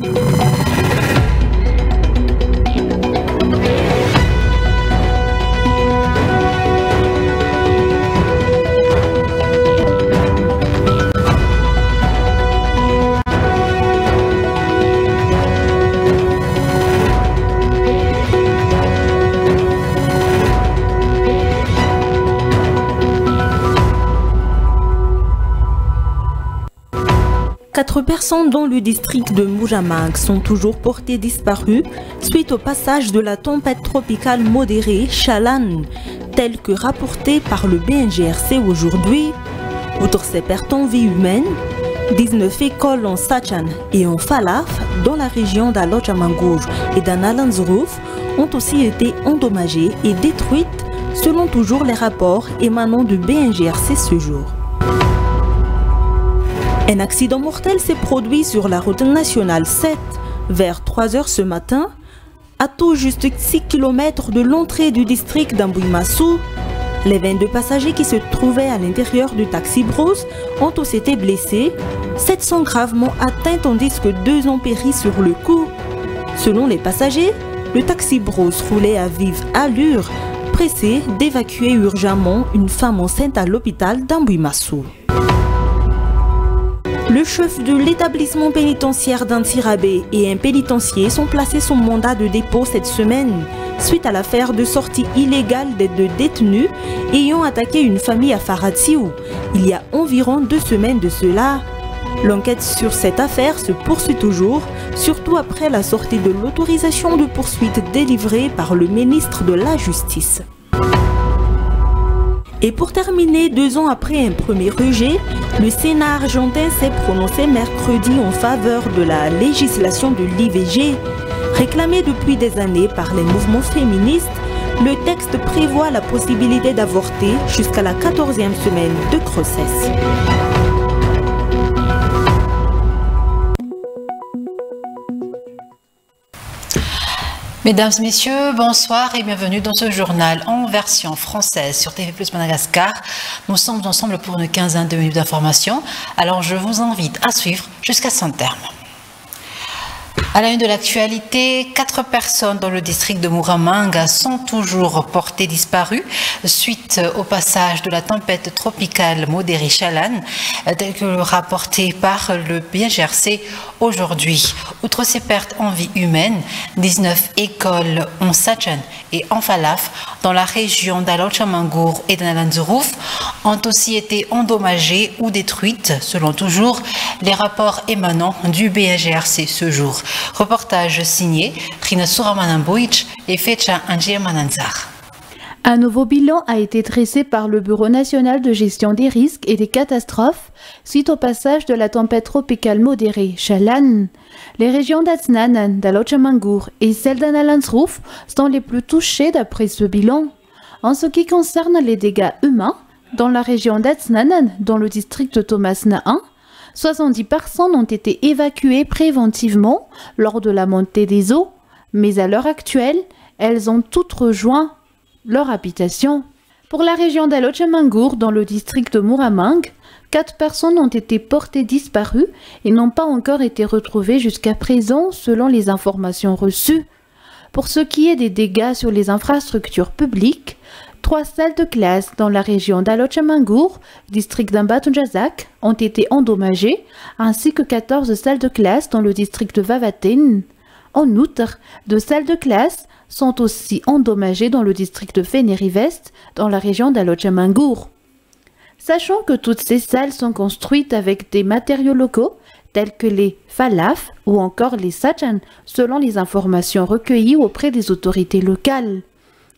Quatre personnes dans le district de Moujamang sont toujours portées disparues suite au passage de la tempête tropicale modérée Chalan, telle que rapportée par le BNGRC aujourd'hui. Outre ces pertes en vie humaine, 19 écoles en Sachan et en Falaf, dans la région d'Alochamangour et d'Analanzrouf, ont aussi été endommagées et détruites selon toujours les rapports émanant du BNGRC ce jour. Un accident mortel s'est produit sur la route nationale 7 vers 3 heures ce matin, à tout juste 6 km de l'entrée du district d'Ambouimassou. Les 22 passagers qui se trouvaient à l'intérieur du taxi Bros ont tous été blessés, 700 gravement atteints tandis que deux ont péri sur le coup. Selon les passagers, le taxi Bros roulait à vive allure, pressé d'évacuer urgemment une femme enceinte à l'hôpital d'Ambouimassou. Le chef de l'établissement pénitentiaire d'Antirabé et un pénitencier sont placés sous mandat de dépôt cette semaine suite à l'affaire de sortie illégale des deux détenus ayant attaqué une famille à Faratsiou il y a environ deux semaines de cela. L'enquête sur cette affaire se poursuit toujours, surtout après la sortie de l'autorisation de poursuite délivrée par le ministre de la Justice. Et pour terminer, deux ans après un premier rejet, le Sénat argentin s'est prononcé mercredi en faveur de la législation de l'IVG. Réclamé depuis des années par les mouvements féministes, le texte prévoit la possibilité d'avorter jusqu'à la 14e semaine de grossesse. Mesdames, Messieurs, bonsoir et bienvenue dans ce journal en version française sur TV Plus Madagascar. Nous sommes ensemble pour une quinzaine de minutes d'information, alors je vous invite à suivre jusqu'à son terme. À la une de l'actualité, quatre personnes dans le district de Muramanga sont toujours portées disparues suite au passage de la tempête tropicale modérée Chalan, tel que rapporté par le BGRC aujourd'hui. Outre ces pertes en vie humaine, 19 écoles en Sachan et en Falaf, dans la région d'Alochamangour et d'Analanzurouf, ont aussi été endommagées ou détruites, selon toujours les rapports émanant du BGRC ce jour. Reportage signé Rina Suramanambouich et Fecha Mananzar. Un nouveau bilan a été dressé par le Bureau national de gestion des risques et des catastrophes suite au passage de la tempête tropicale modérée Chalan. Les régions d'Atsnan, d'Alochamangour et celles d'Analandsrouf sont les plus touchées d'après ce bilan. En ce qui concerne les dégâts humains, dans la région d'Atsnan, dans le district Thomas 1, 70 personnes ont été évacuées préventivement lors de la montée des eaux, mais à l'heure actuelle, elles ont toutes rejoint leur habitation. Pour la région d'Alochamangour, dans le district de Muramang, quatre personnes ont été portées disparues et n'ont pas encore été retrouvées jusqu'à présent selon les informations reçues. Pour ce qui est des dégâts sur les infrastructures publiques, Trois salles de classe dans la région d'Alochamangour, district d'Ambatunjazak, ont été endommagées, ainsi que 14 salles de classe dans le district de Vavaten. En outre, deux salles de classe sont aussi endommagées dans le district de Fénérivest, dans la région d'Alochamangour. Sachant que toutes ces salles sont construites avec des matériaux locaux, tels que les falaf ou encore les sachan, selon les informations recueillies auprès des autorités locales.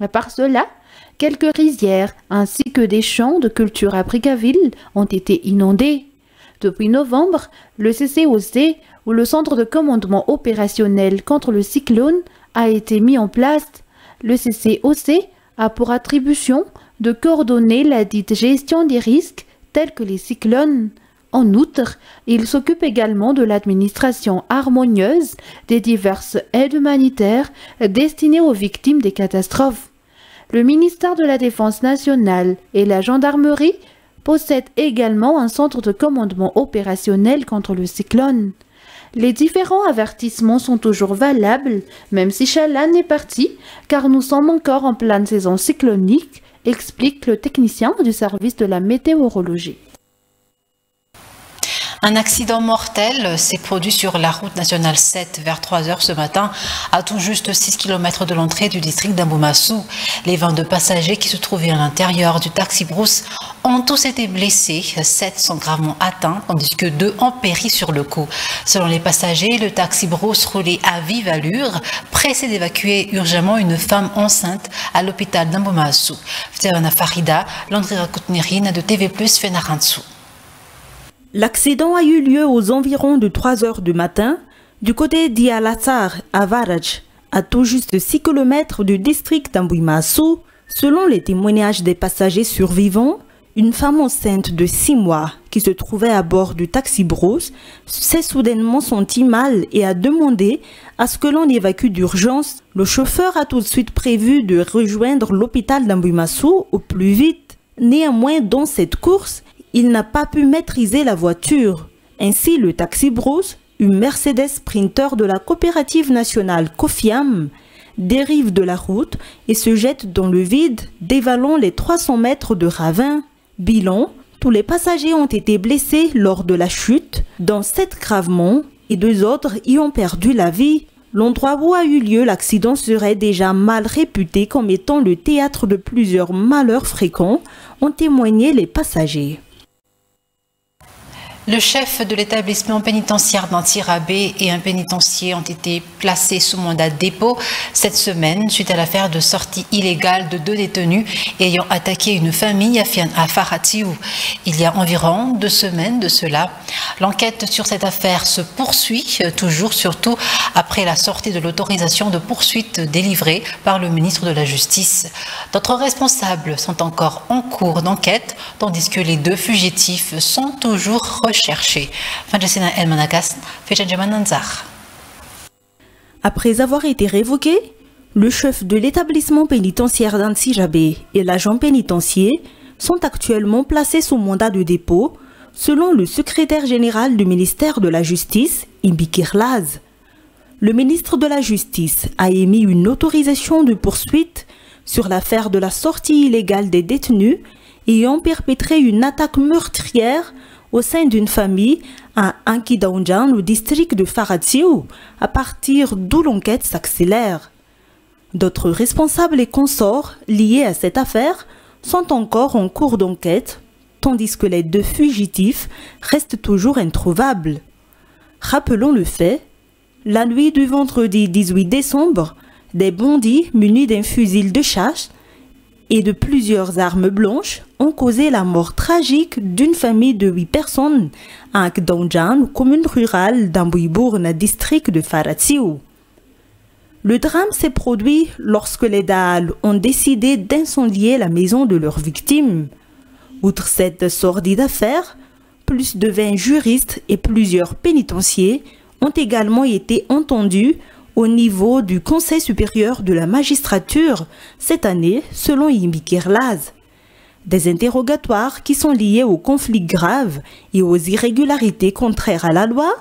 À part cela, Quelques rizières ainsi que des champs de culture à Bricaville ont été inondés. Depuis novembre, le CCOC, ou le Centre de commandement opérationnel contre le cyclone, a été mis en place. Le CCOC a pour attribution de coordonner la dite gestion des risques tels que les cyclones. En outre, il s'occupe également de l'administration harmonieuse des diverses aides humanitaires destinées aux victimes des catastrophes. Le ministère de la Défense nationale et la gendarmerie possèdent également un centre de commandement opérationnel contre le cyclone. Les différents avertissements sont toujours valables, même si Chalan est parti, car nous sommes encore en pleine saison cyclonique, explique le technicien du service de la météorologie. Un accident mortel s'est produit sur la route nationale 7 vers 3 heures ce matin, à tout juste 6 km de l'entrée du district d'Amboumassou. Les 22 passagers qui se trouvaient à l'intérieur du taxi Brousse ont tous été blessés. 7 sont gravement atteints, tandis que 2 ont péri sur le coup. Selon les passagers, le taxi Brousse roulait à vive allure, pressé d'évacuer urgemment une femme enceinte à l'hôpital d'Amboumassou. Farida, Landry de TV+, Fenarantsou. L'accident a eu lieu aux environs de 3 heures du matin du côté d'Ialatsar à Varaj, à tout juste 6 km du district d'Ambouimassou. Selon les témoignages des passagers survivants, une femme enceinte de 6 mois qui se trouvait à bord du taxi Bros s'est soudainement sentie mal et a demandé à ce que l'on évacue d'urgence. Le chauffeur a tout de suite prévu de rejoindre l'hôpital d'Ambouimassou au plus vite. Néanmoins, dans cette course, il n'a pas pu maîtriser la voiture. Ainsi, le taxi Bros, une Mercedes Sprinter de la coopérative nationale Cofiam, dérive de la route et se jette dans le vide, dévalant les 300 mètres de ravin. Bilan, tous les passagers ont été blessés lors de la chute, dont sept gravement, et deux autres y ont perdu la vie. L'endroit où a eu lieu l'accident serait déjà mal réputé comme étant le théâtre de plusieurs malheurs fréquents, ont témoigné les passagers. Le chef de l'établissement pénitentiaire d'Antirabé et un pénitencier ont été placés sous mandat de dépôt cette semaine suite à l'affaire de sortie illégale de deux détenus ayant attaqué une famille à Faratiou il y a environ deux semaines de cela. L'enquête sur cette affaire se poursuit toujours, surtout après la sortie de l'autorisation de poursuite délivrée par le ministre de la Justice. D'autres responsables sont encore en cours d'enquête, tandis que les deux fugitifs sont toujours après avoir été révoqué, le chef de l'établissement pénitentiaire d'Ansi-Jabé et l'agent pénitentiaire sont actuellement placés sous mandat de dépôt, selon le secrétaire général du ministère de la Justice, Imbikir Laz. Le ministre de la Justice a émis une autorisation de poursuite sur l'affaire de la sortie illégale des détenus ayant perpétré une attaque meurtrière au sein d'une famille à Ankidaunjan, au district de Faratsiou, à partir d'où l'enquête s'accélère. D'autres responsables et consorts liés à cette affaire sont encore en cours d'enquête, tandis que les deux fugitifs restent toujours introuvables. Rappelons le fait, la nuit du vendredi 18 décembre, des bandits munis d'un fusil de chasse et de plusieurs armes blanches ont causé la mort tragique d'une famille de huit personnes à Akdonjan, commune rurale d'Ambouibourne, district de Faratsiou. Le drame s'est produit lorsque les Dal ont décidé d'incendier la maison de leurs victimes. Outre cette sordide affaire, plus de 20 juristes et plusieurs pénitenciers ont également été entendus au niveau du Conseil supérieur de la magistrature cette année, selon Yimbi Laz. Des interrogatoires qui sont liés aux conflits graves et aux irrégularités contraires à la loi,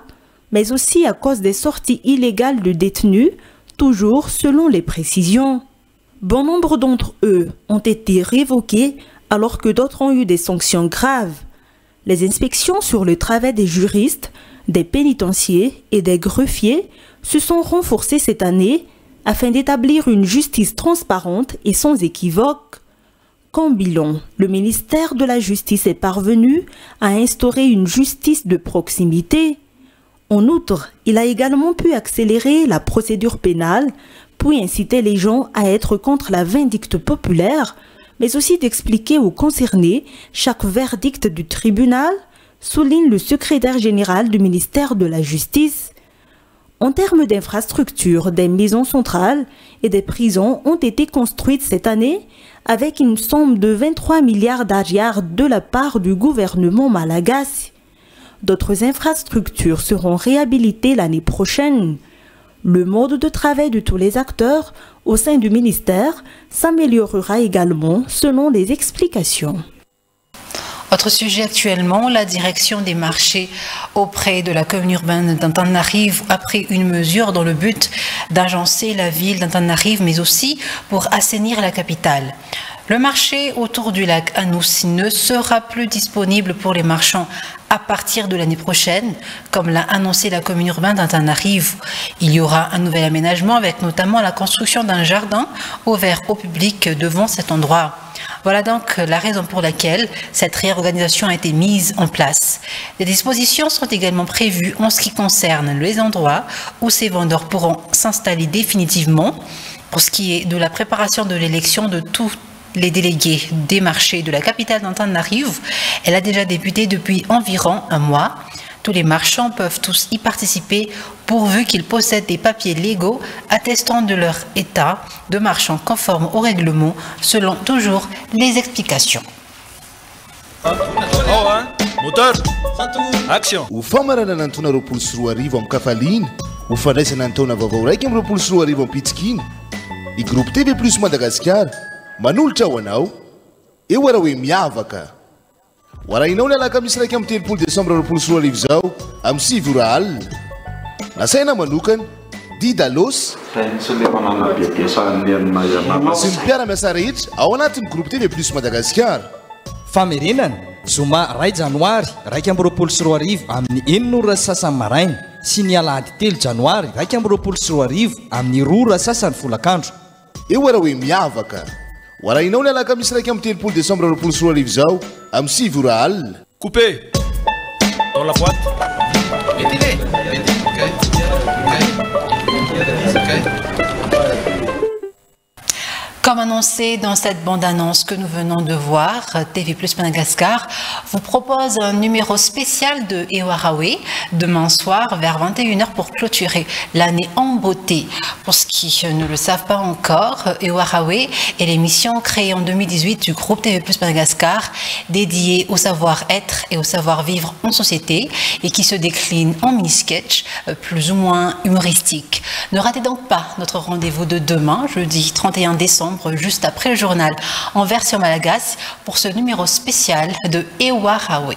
mais aussi à cause des sorties illégales de détenus, toujours selon les précisions. Bon nombre d'entre eux ont été révoqués alors que d'autres ont eu des sanctions graves. Les inspections sur le travail des juristes, des pénitenciers et des greffiers se sont renforcés cette année afin d'établir une justice transparente et sans équivoque. Qu'en bilan, le ministère de la Justice est parvenu à instaurer une justice de proximité. En outre, il a également pu accélérer la procédure pénale, puis inciter les gens à être contre la vindicte populaire, mais aussi d'expliquer aux concernés chaque verdict du tribunal, souligne le secrétaire général du ministère de la Justice. En termes d'infrastructures, des maisons centrales et des prisons ont été construites cette année avec une somme de 23 milliards d'ariards de la part du gouvernement malagasy. D'autres infrastructures seront réhabilitées l'année prochaine. Le mode de travail de tous les acteurs au sein du ministère s'améliorera également selon les explications. Autre sujet actuellement, la direction des marchés auprès de la commune urbaine d'Antananarive a pris une mesure dans le but d'agencer la ville d'Antananarive, mais aussi pour assainir la capitale. Le marché autour du lac Anoussi ne sera plus disponible pour les marchands à partir de l'année prochaine, comme l'a annoncé la commune urbaine d'Antananarive. Il y aura un nouvel aménagement avec notamment la construction d'un jardin ouvert au public devant cet endroit. Voilà donc la raison pour laquelle cette réorganisation a été mise en place. Des dispositions sont également prévues en ce qui concerne les endroits où ces vendeurs pourront s'installer définitivement. Pour ce qui est de la préparation de l'élection de tous les délégués des marchés de la capitale d'Antananarive, elle a déjà débuté depuis environ un mois. Tous les marchands peuvent tous y participer pourvu qu'ils possèdent des papiers légaux attestant de leur état de marchand conforme au règlement selon toujours les explications. Oh, hein? Moteur Action groupe tv plus manolotra ho anao eo araha hoe miavaka. Ho rahainao ny alaka misy raiky amin'ny telopolo desambra roapolo sy roa arivo zao amin'ny sivy ora alina. Nasaina manokana didalosy sy ny mpiaramiasa rehetra ao anatin'ny groupe tv plus madagasikara. Famerenana zoma ray janoary raika ambyroapolo sy roa arivo amin'ny eninora sasany maraina sy ny alahady telo janoary raika ambyroapolo sy roa arivo amin'ny roa ra sasany folakandro. Eo araha hoe miavaka. ho arahinao ny alaka misy raiky amin'ny telopolo desambra roapolo sy roa arivo zao amin'ny sivy ora alina. Coupe dans la boîte. Comme annoncé dans cette bande-annonce que nous venons de voir, TV Plus Madagascar vous propose un numéro spécial de Ewarawe demain soir vers 21h pour clôturer l'année en beauté. Pour ceux qui ne le savent pas encore, Ewarawe est l'émission créée en 2018 du groupe TV Plus Madagascar dédiée au savoir-être et au savoir-vivre en société et qui se décline en mini-sketch plus ou moins humoristique. Ne ratez donc pas notre rendez-vous de demain, jeudi 31 décembre juste après le journal en version malagasy pour ce numéro spécial de Ewa Rawe.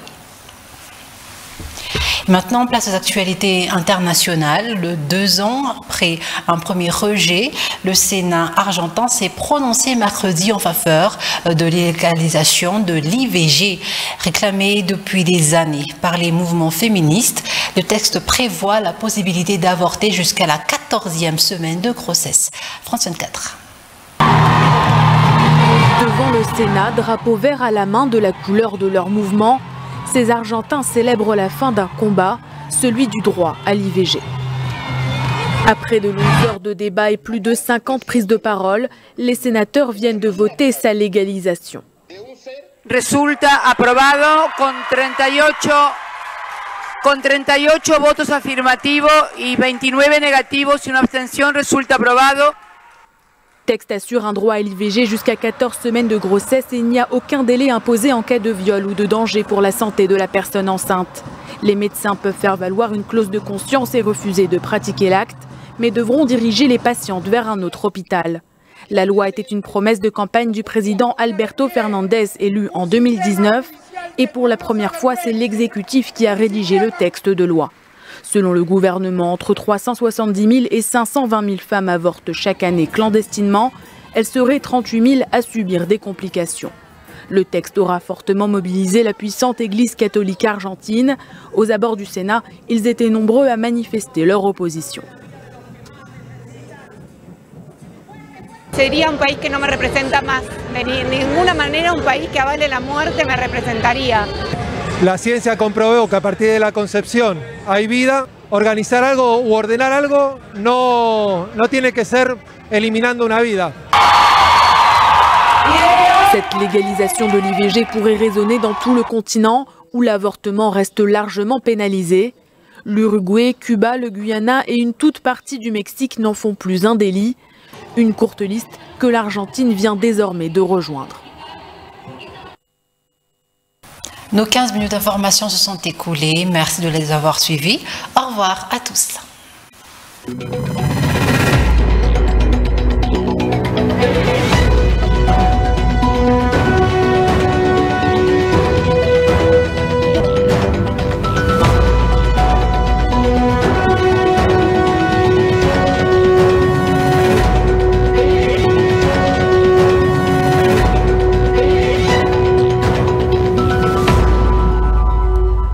Maintenant, place aux actualités internationales. Le deux ans après un premier rejet, le Sénat argentin s'est prononcé mercredi en faveur de l'illégalisation de l'IVG, réclamé depuis des années par les mouvements féministes. Le texte prévoit la possibilité d'avorter jusqu'à la 14e semaine de grossesse. France 24. Le Sénat, drapeau vert à la main de la couleur de leur mouvement, ces Argentins célèbrent la fin d'un combat, celui du droit à l'IVG. Après de longues heures de débat et plus de 50 prises de parole, les sénateurs viennent de voter sa légalisation. Resulta aprobado con 38 con 38 votos afirmativos y 29 negativos y una abstención resulta aprobado. Texte assure un droit à l'IVG jusqu'à 14 semaines de grossesse et il n'y a aucun délai imposé en cas de viol ou de danger pour la santé de la personne enceinte. Les médecins peuvent faire valoir une clause de conscience et refuser de pratiquer l'acte, mais devront diriger les patientes vers un autre hôpital. La loi était une promesse de campagne du président Alberto Fernandez élu en 2019 et pour la première fois c'est l'exécutif qui a rédigé le texte de loi. Selon le gouvernement, entre 370 000 et 520 000 femmes avortent chaque année clandestinement. Elles seraient 38 000 à subir des complications. Le texte aura fortement mobilisé la puissante Église catholique argentine. Aux abords du Sénat, ils étaient nombreux à manifester leur opposition. De ninguna un avale la muerte me. La ciencia comprobó que a partir de la concepción hay vida. Organizar algo u ordenar algo no, no tiene que ser eliminando una vida. Cette légalisation de l'IVG pourrait résonner dans tout le continent où l'avortement reste largement pénalisé. L'Uruguay, Cuba, le Guyana et une toute partie du Mexique n'en font plus un délit. Une courte liste que l'Argentine vient désormais de rejoindre. Nos 15 minutes d'information se sont écoulées. Merci de les avoir suivies. Au revoir à tous.